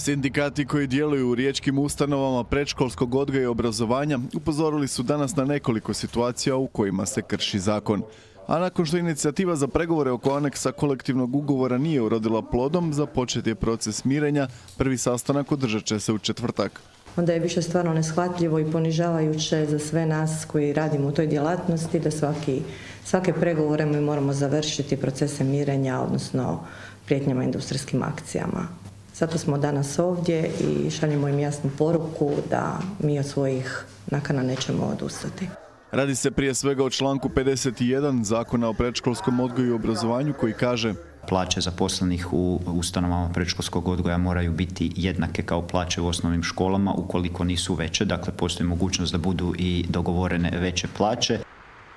Sindikati koji djeluju u riječkim ustanovama predškolskog odgoja i obrazovanja upozorili su danas na nekoliko situacija u kojima se krši zakon. A nakon što inicijativa za pregovore oko aneksa kolektivnog ugovora nije urodila plodom, započet je proces mirenja. Prvi sastanak održat će se u četvrtak. Onda je više stvarno neshvatljivo i ponižavajuće za sve nas koji radimo u toj djelatnosti da svaki, svake pregovore mi moramo završiti procese mirenja, odnosno prijetnjama industrijskim akcijama. Zato smo danas ovdje i šaljemo im jasnu poruku da mi od svojih nakana nećemo odustati. Radi se prije svega o članku 51 Zakona o predškolskom odgoju i obrazovanju koji kaže plaće zaposlenih u ustanovama predškolskog odgoja moraju biti jednake kao plaće u osnovnim školama ukoliko nisu veće, dakle postoji mogućnost da budu i dogovorene veće plaće.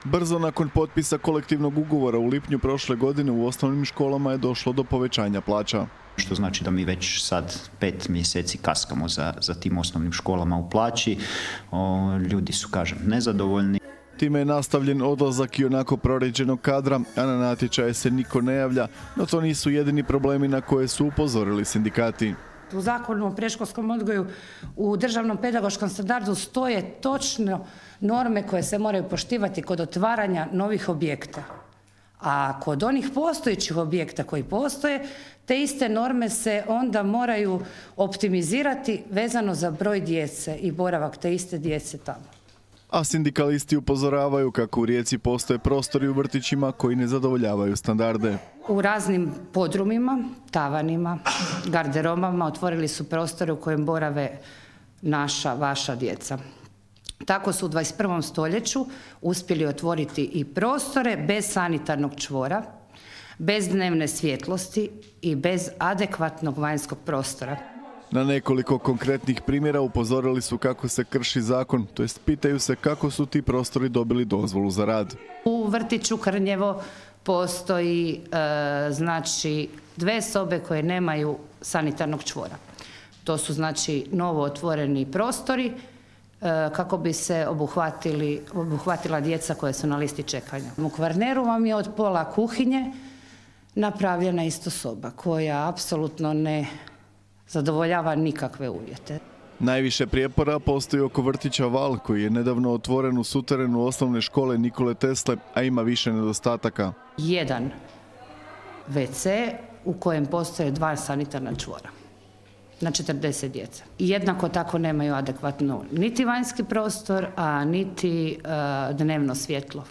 Brzo nakon potpisa kolektivnog ugovora u lipnju prošle godine u osnovnim školama je došlo do povećanja plaća. Što znači da mi već sad pet mjeseci kaskamo za, za tim osnovnim školama u plaći. O, ljudi su, kažem, nezadovoljni. Time je nastavljen odlazak i onako proređenog kadra, a na natječaje se niko ne javlja, no to nisu jedini problemi na koje su upozorili sindikati. U zakonu o preškolskom odgoju u državnom pedagoškom standardu stoje točno norme koje se moraju poštivati kod otvaranja novih objekta. A kod onih postojećih objekta koji postoje, te iste norme se onda moraju optimizirati vezano za broj djece i boravak te iste djece tamo. A sindikalisti upozoravaju kako u Rijeci postoje prostori u vrtićima koji ne zadovoljavaju standarde. U raznim podrumima, tavanima, garderobama otvorili su prostore u kojem borave naša, vaša djeca. Tako su u 21. stoljeću uspjeli otvoriti i prostore bez sanitarnog čvora, bez dnevne svjetlosti i bez adekvatnog vanjskog prostora. Na nekoliko konkretnih primjera upozorili su kako se krši zakon, to jest pitaju se kako su ti prostori dobili dozvolu za rad. U vrtiću Krnjevo postoji e, znači dve sobe koje nemaju sanitarnog čvora. To su znači novo otvoreni prostori kako bi se obuhvatili, obuhvatila djeca koja su na listi čekanja. U Kvarneru vam je od pola kuhinje napravljena isto soba koja apsolutno ne zadovoljava nikakve uvjete. Najviše prijepora postoji oko vrtića Val koji je nedavno otvoren u suterenu osnovne škole Nikole Tesle, a ima više nedostataka. Jedan WC u kojem postoje dva sanitarna čvora na 40 djeca. I jednako tako nemaju adekvatno niti vanjski prostor, a niti uh, dnevno svjetlo.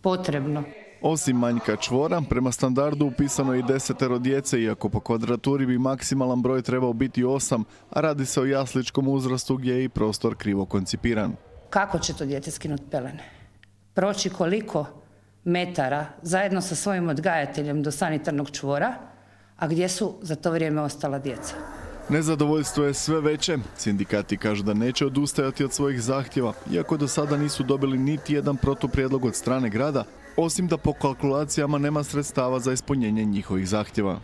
Potrebno. Osim manjka čvora, prema standardu upisano je i desetero djece, iako po kvadraturi bi maksimalan broj trebao biti osam, a radi se o jasličkom uzrastu gdje je i prostor krivo koncipiran. Kako će to djete skinuti pelene? Proći koliko metara zajedno sa svojim odgajateljem do sanitarnog čvora, a gdje su za to vrijeme ostala djeca? Nezadovoljstvo je sve veće. Sindikati kažu da neće odustajati od svojih zahtjeva, iako do sada nisu dobili niti jedan protuprijedlog od strane grada, osim da po kalkulacijama nema sredstava za ispunjenje njihovih zahtjeva.